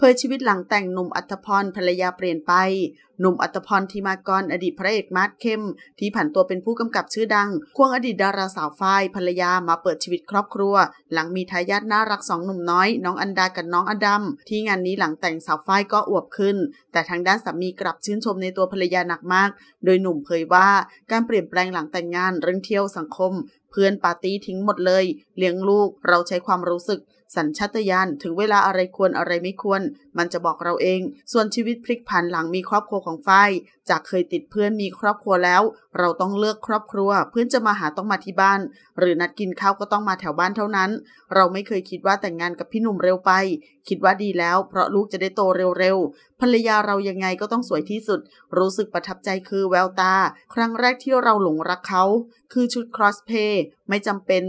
เผยชีวิตหลังแต่งหนุ่มอัธพรภรรยาเปลี่ยนไป หนุ่มอัตพรทีมากรอดีตพระเอกมาร์ทเข้ม ที่ผันตัวเป็นผู้กำกับชื่อดัง ควงอดีตดาราสาวฝ้ายภรรยามาเปิดชีวิตครอบครัว หลังมีทายาทน่ารักสองหนุ่มน้อย น้องอันดากับน้องอดัม ที่งานนี้หลังแต่งสาวฝ้ายก็อวบขึ้น แต่ทางด้านสามีกลับชื่นชมในตัวภรรยาหนักมาก โดยหนุ่มเผยว่าการเปลี่ยนแปลงหลังแต่งงานเรื่องเที่ยวสังคมเพื่อนปาร์ตี้ทิ้งหมดเลย เลี้ยงลูก เราใช้ความรู้สึก สัญชาตญาณถึงเวลาอะไรควรอะไรไม่ควร มันจะบอกเราเอง ส่วนชีวิตพลิกผันหลังมีครอบครัวของฝ้ายจากเคยติดเพื่อนมีครอบครัวแล้ว เราต้องเลือกครอบครัว เพื่อนจะมาหาต้องมาที่บ้าน หรือนัดกินข้าวก็ต้องมาแถวบ้านเท่านั้น เราไม่เคยคิดว่าแต่งงานกับพี่หนุ่มเร็วไป คิดว่าดีแล้ว เพราะลูกจะได้โตเร็วๆ ภรรยาเรายังไงก็ต้องสวยที่สุด รู้สึกประทับใจคือแววตา ครั้งแรกที่เราหลงรักเขา คือชุดครอสเพย์ไม่จำเป็น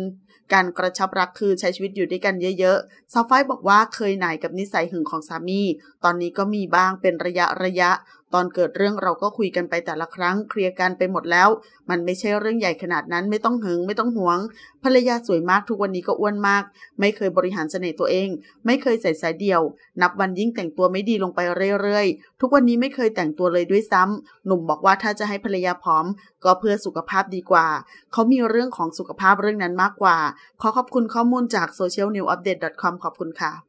การกระชับรักคือใช้ชีวิตอยู่ด้วยกันเยอะๆ ซาไฟบอกว่าเคยหน่ายกับนิสัยหึงของสามี ตอนนี้ก็มีบ้างเป็นระยะระยะ ตอนเกิดเรื่องเราก็คุยกันไปแต่ละครั้งเคลียร์กันไปหมดแล้ว มันไม่ใช่เรื่องใหญ่ขนาดนั้นไม่ต้องหึงไม่ต้องหวง ภรรยาสวยมากทุกวันนี้ก็อ้วนมาก ไม่เคยบริหารเสน่ห์ตัวเอง ไม่เคยใส่สายเดียว นับวันยิ่งแต่งตัวไม่ดีลงไปเรื่อยๆ ทุกวันนี้ไม่เคยแต่งตัวเลยด้วยซ้ำหนุ่มบอกว่าถ้าจะให้ภรรยาผอม ก็เพื่อสุขภาพดีกว่า เขามีเรื่องของสุขภาพเรื่องนั้นมากกว่า ขอขอบคุณข้อมูลจาก socialnewupdate.com ขอบคุณค่ะ